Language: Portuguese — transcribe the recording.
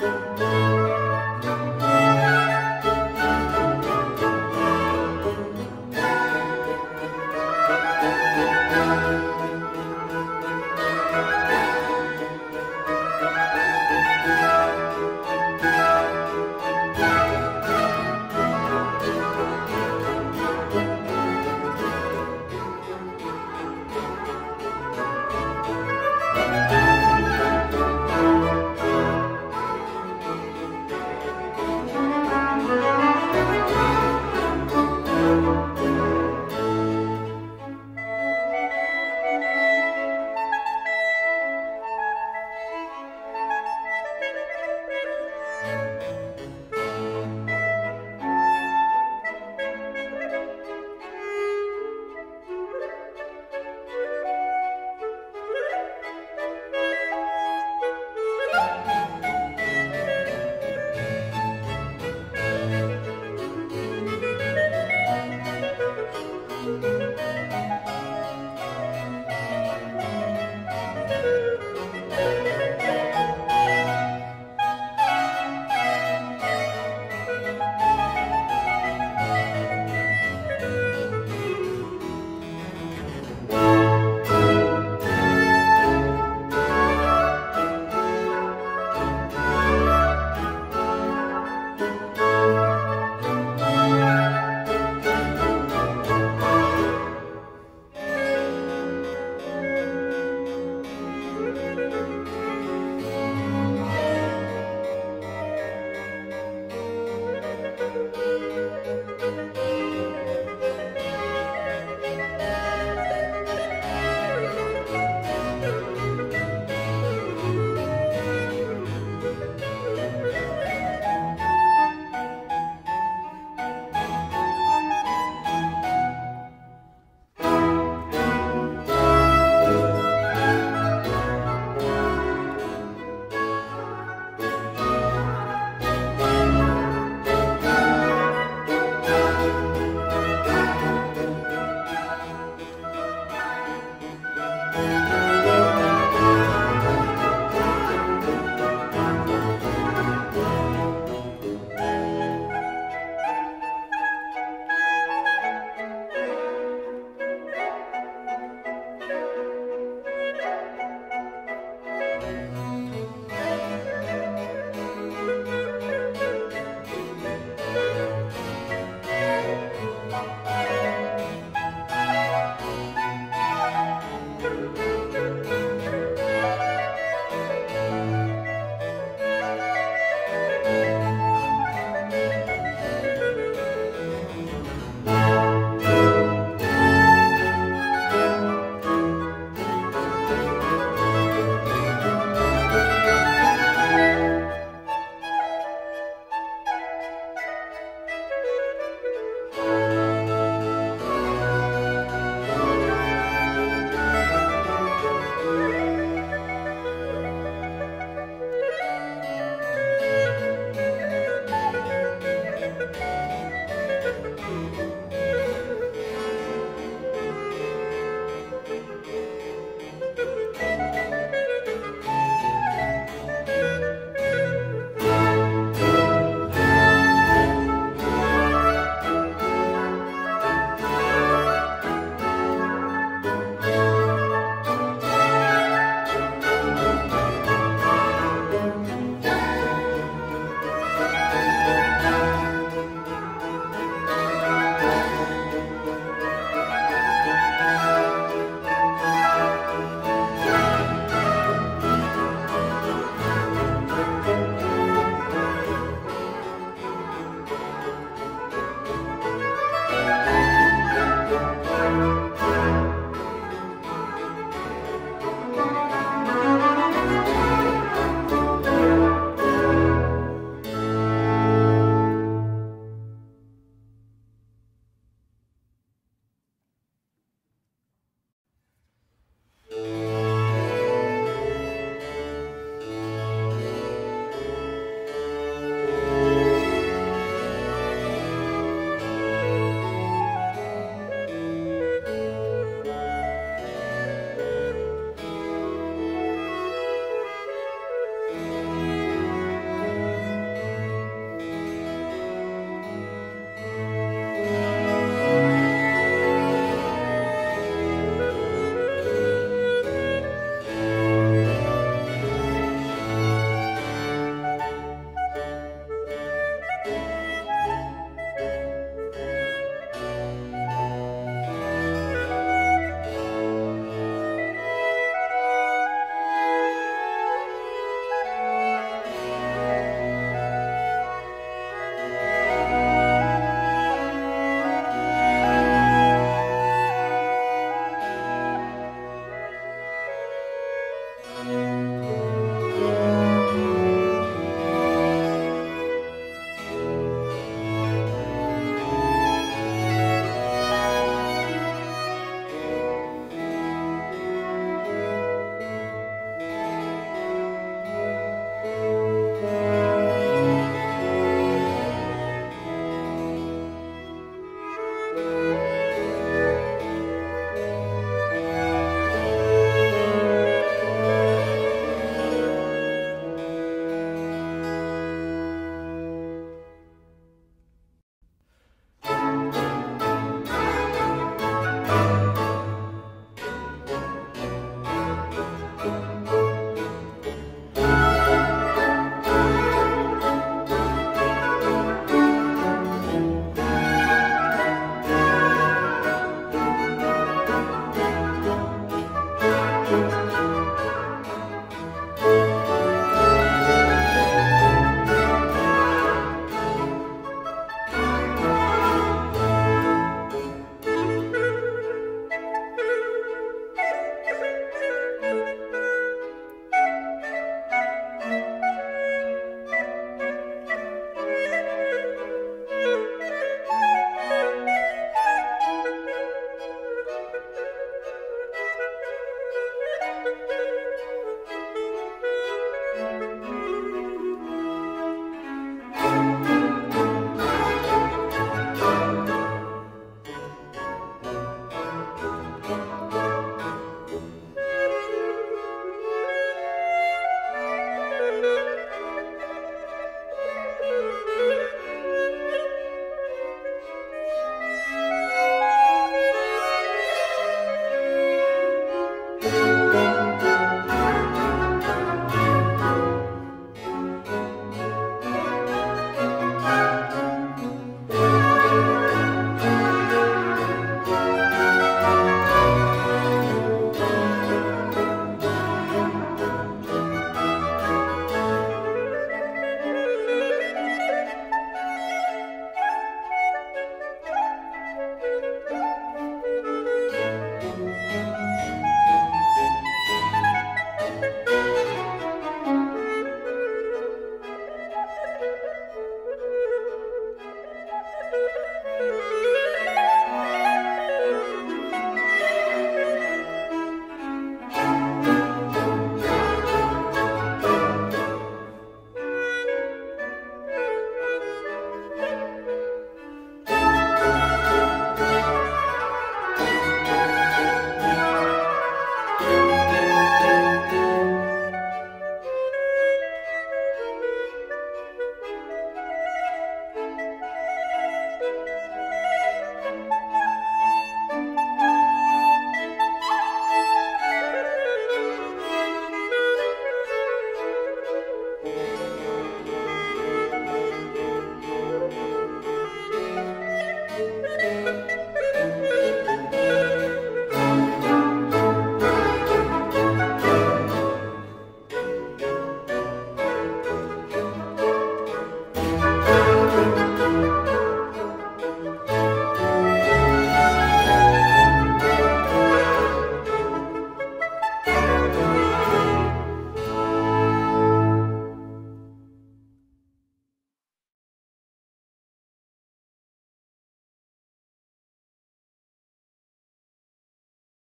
Música